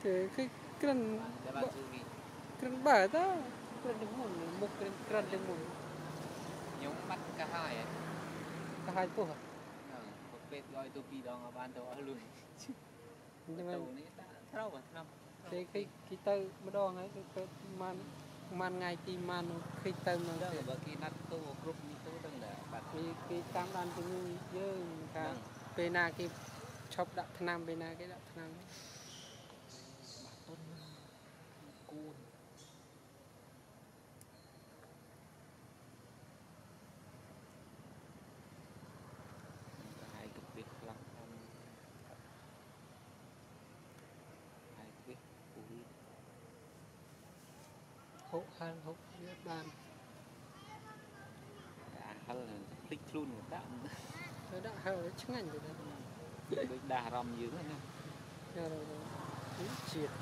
Okey, ke keran keran ba ta? Keran lemun, muk keran keran lemun. Nhóm bắt cả hai ấy. Cả hai cô hả? Ừ, một bên gọi tôi bị đó mà ban đầu ở luôn. Nhưng mà tàu này ta thâu à, thâu. Thế khi khi tới bắt đầu ấy tôi man man ngày thì man khi tới mà đó là khi nát tôi một group như tôi từng là bạn khi khi tam đàn tôi như dơ cả ពេលណាគេឈប់ដាក់ឆ្នាំពេលណាគេដាក់ឆ្នាំ ហូបហាលហូបវាបាន đã hal là tích luôn người ta ទៅដាក់ហើឆ្ងាញ់ទៅដែរ ដូចដាស់អារម្មណ៍យើងហ្នឹងណា ជាតិ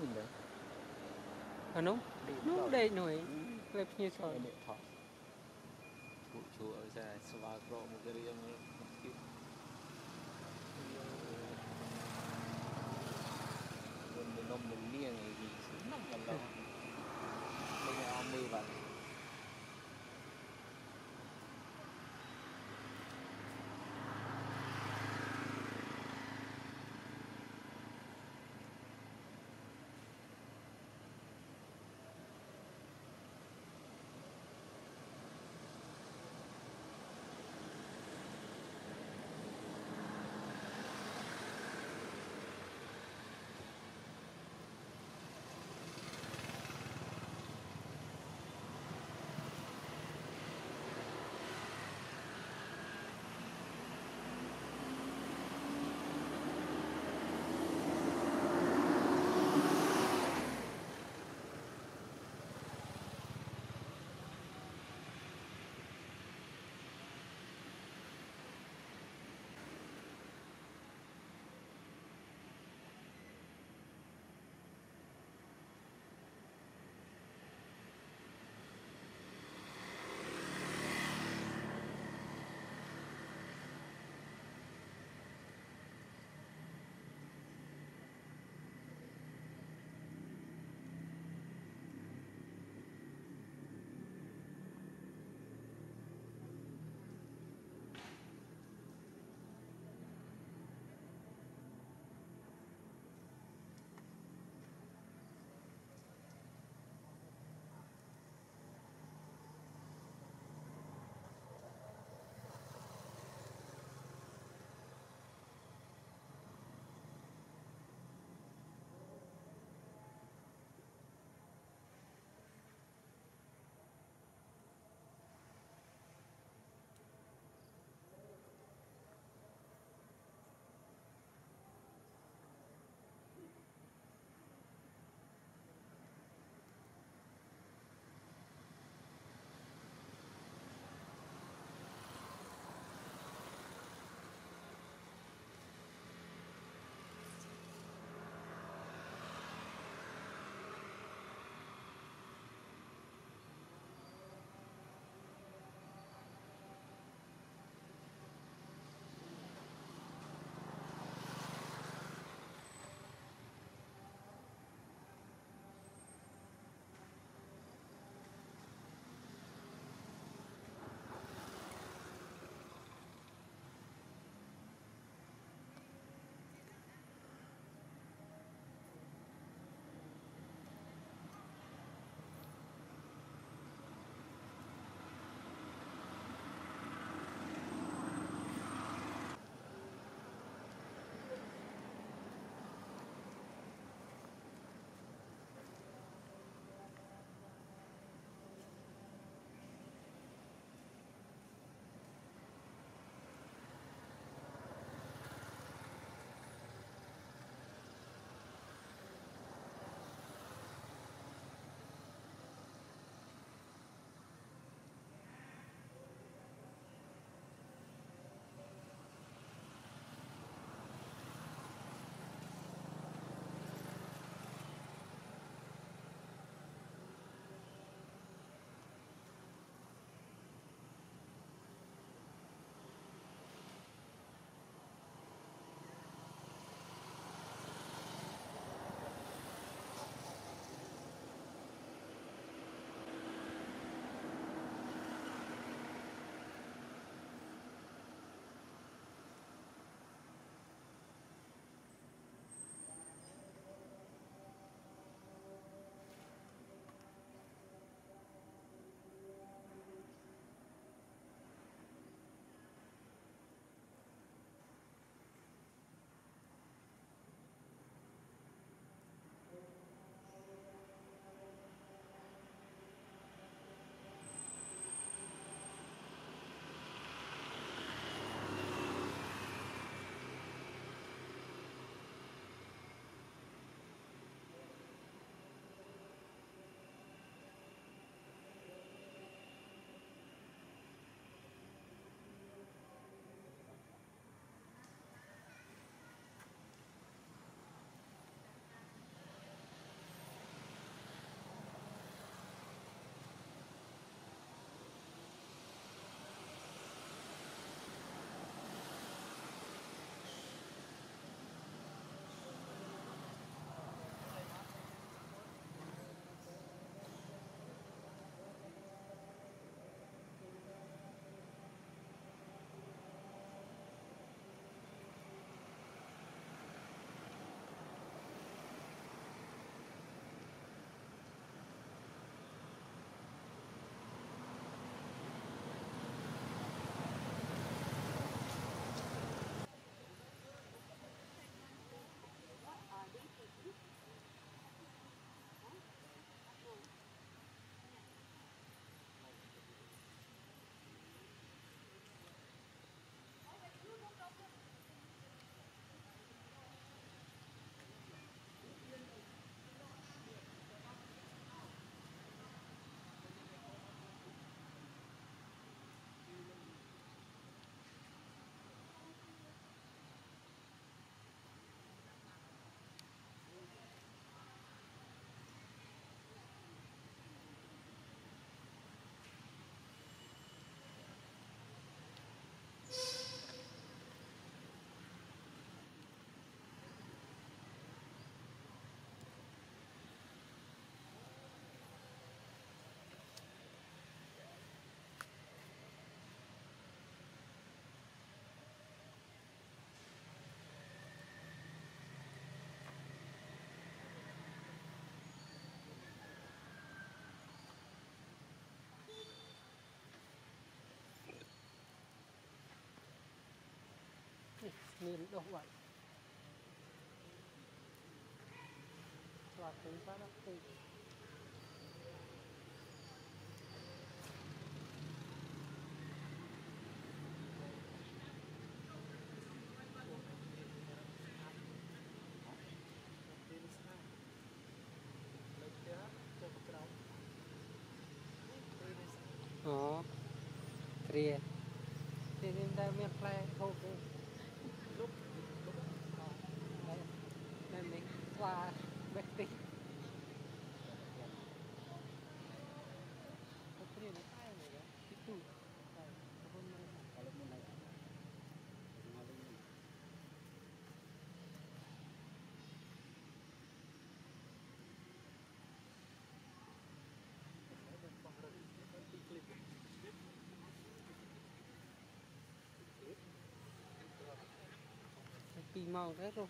nhìn đấy អានោះនោះដេកនោះឯងពេ លើភ្នៀវច្រើននេះថតពួកជួឲ្យតែស្វាក្រមករៀងទៀតមិននំមិនលៀងអីនេះនំកន្លង nhìn đâu vậy. Và tính phát đắc tị Ồ, trìa Thì nên đây miền play thôi qua vệ tinh itu kalau mau naik Pi mau đấy rồi.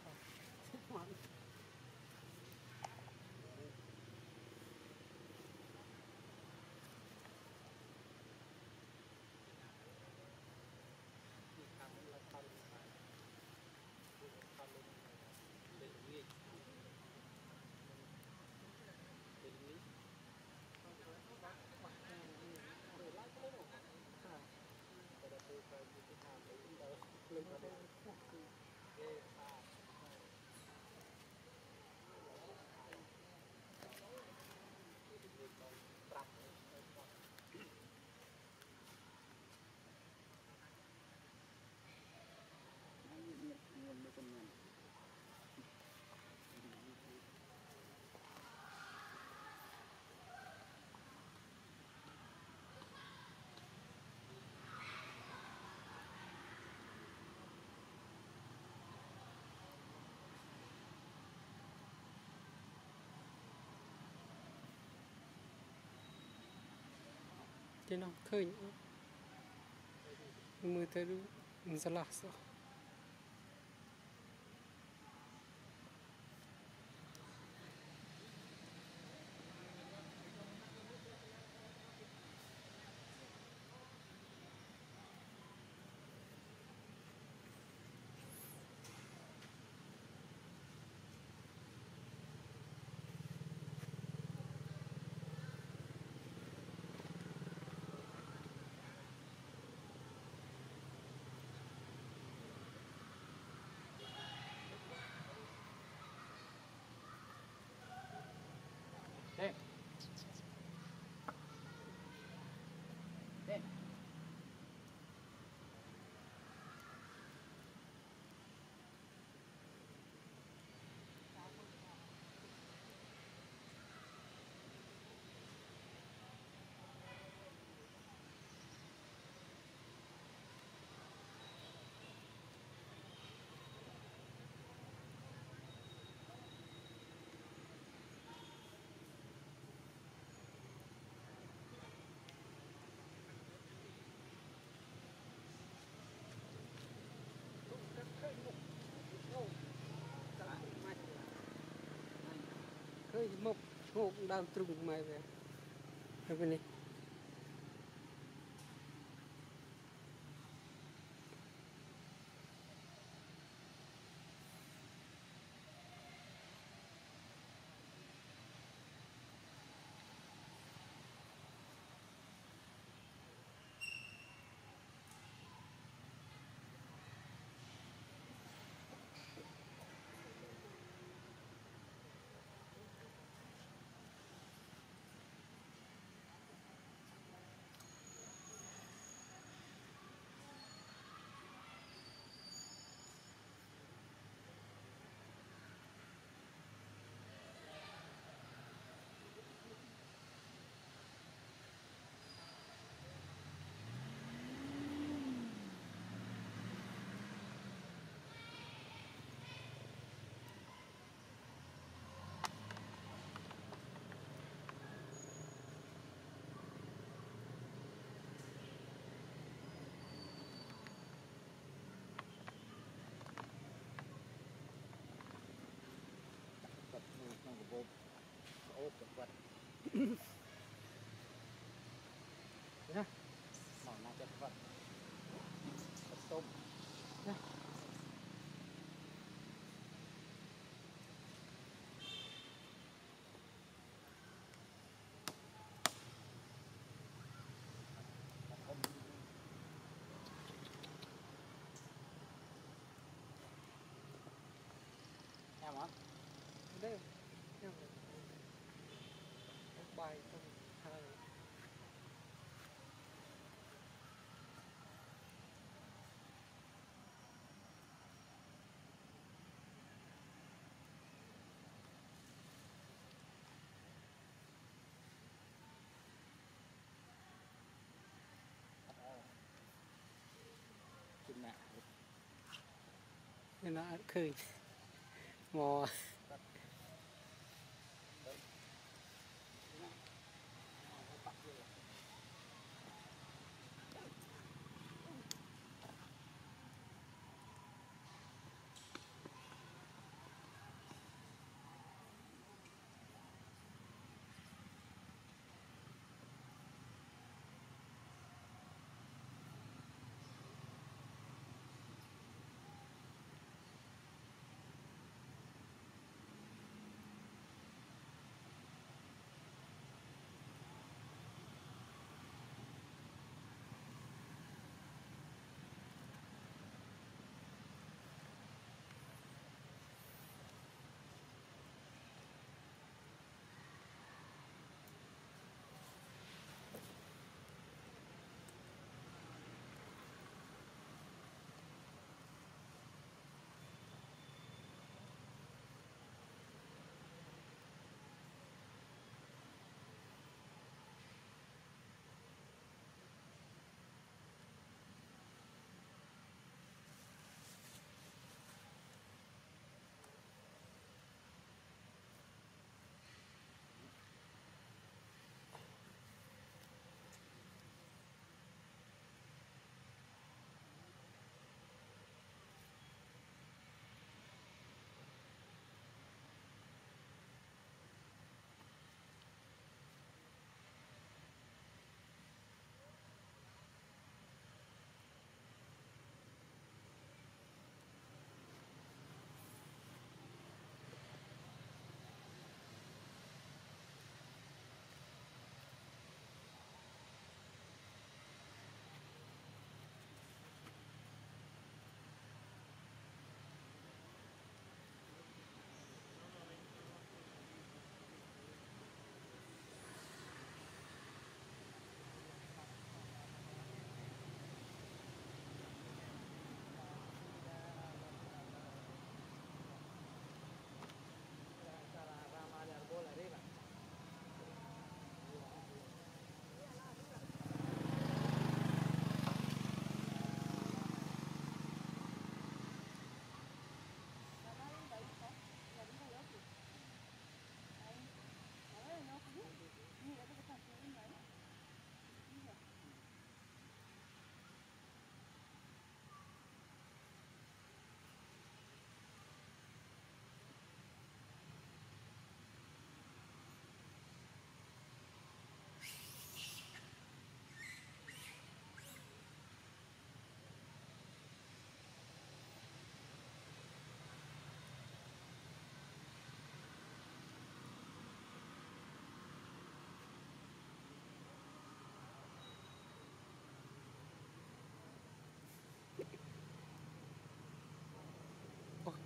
Chứ nó khơi mưa tới đúng sẽ lát sao? មកឈោកដើមទ្រូងខ្មែរវាហើយនេះ ក្នុងកបោបក្អូបចង្វិតណាមកណាចង្វិតបន្ទុំ นี่นะเคยหมอ บอ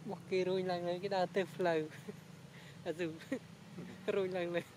បោះគេរួញឡើងលើគេដើរទៅផ្លូវអាស៊ូរួញឡើងលើ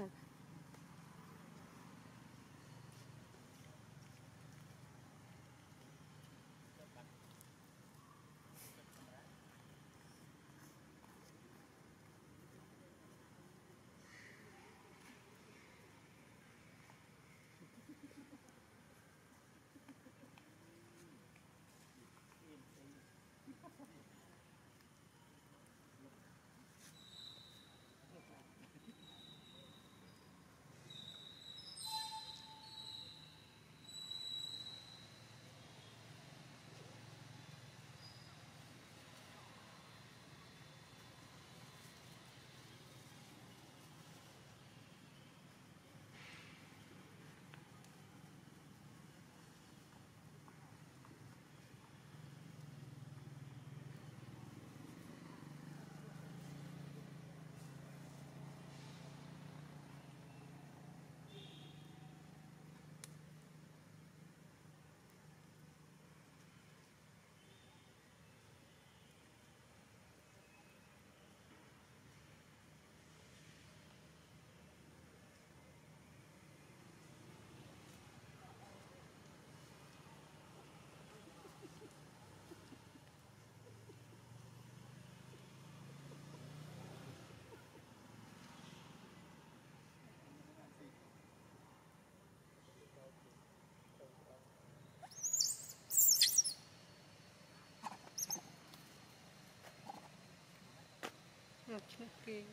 হ্যাঁ Okay.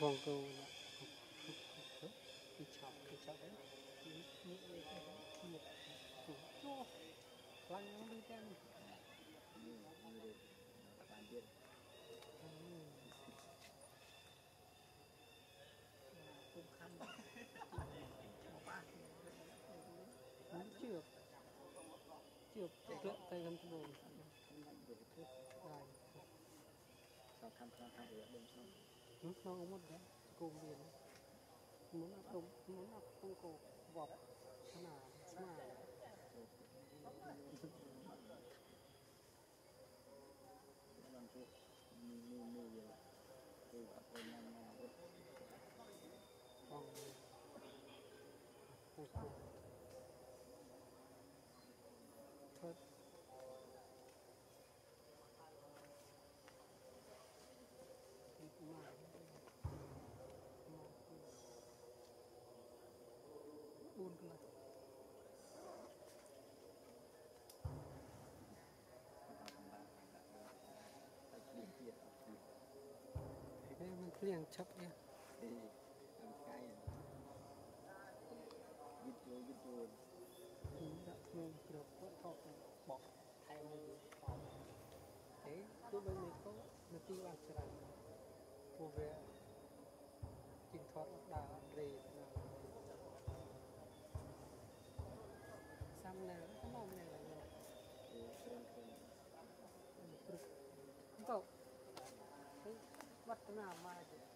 vòng cầu là cái chọc cái chọc đấy nhẹ lên cái một cho lăng nó đi trên បានទៀត cũng khăn muốn chưa chưa lượn tay gần rồi វាទៅ dài សំខាន់ខ្លាំងខាងវាដឹងxong nó không mất đấy cùng biển. Muốn là không muốn là không cổ vọt là mà làm chút mua mua nào? Đấy còn ăn sóc nha thế tôi bên này có một tiêu ăn sạch cô về chinh thoát đà rì xăm này cái mông này là không cậu วัฒนามาจ้ะ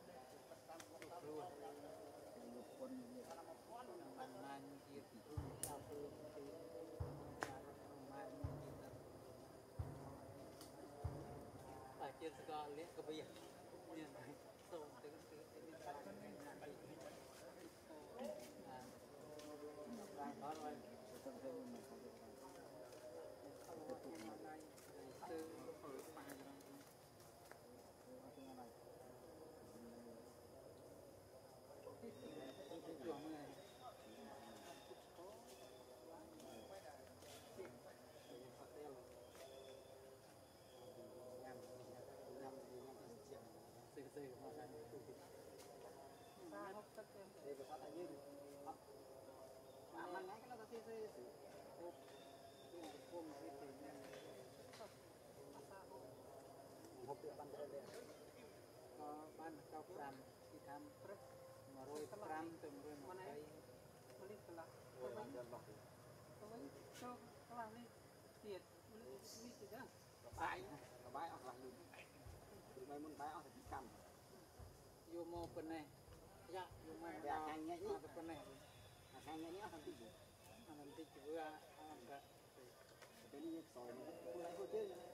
tiền cả lẽ cái bây giờ tiền sâu từ từ từ từ từ từ từ từ từ Xa hốc tất em. Đây là phát dương. Mà mình ngay cái nó thì thì thì hộp cái hộp mà cái thì hộp Vô mô bên này. Dạ, vô mô. Hàng nhẹ nhỉ? Ở bên này. Hàng nhẹ nhẹ thằng tí gì. Anh tích vừa. Anh đã. Cái này sỏi này. Lấy.